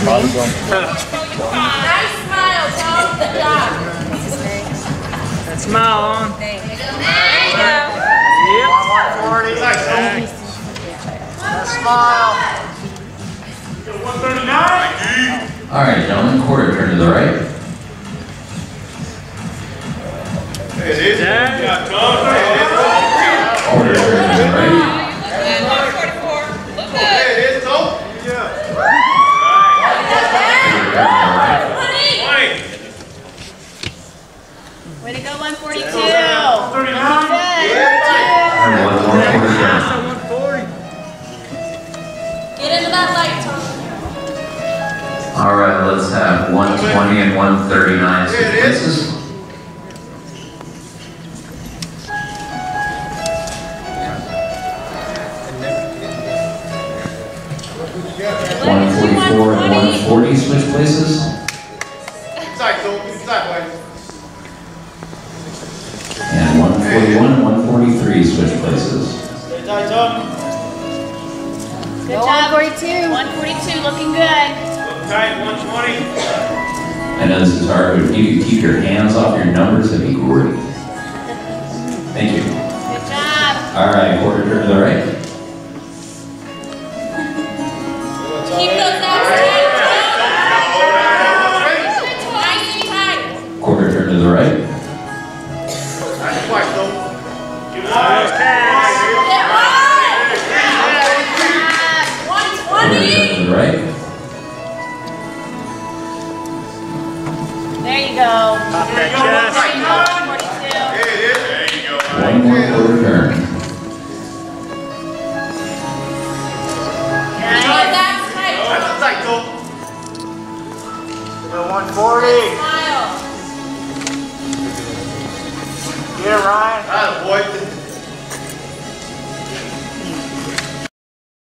Nice smile, Tom. Good job. That smile on. There you go. Yep. 140. Back. Smile. All right, gentlemen, quarter turn to the right. Jack. Quarter turn to the right. Quarter turn to the right. Way to go, 142. And one more quarter turn. So 140. Get into that light, Tom. All right, let's have 120 and 139 switch places. One forty-four and one forty switch places. Side, Phil. Sideways. And one forty-one and one forty-three switch places. Stay tight, Tom. Good job. 142. 142, looking good. Tight, 120. I know this is hard, but if you could keep your hands off your numbers, that'd be great. Thank you. Good job. All right, quarter turn to the right. Right. There you go. Pop that chest. 42. There it is. There you go. One more quarter turn. Keep those abs tight. That's tight, Phil. 140. Smile. Get it, Ryan. Atta boy.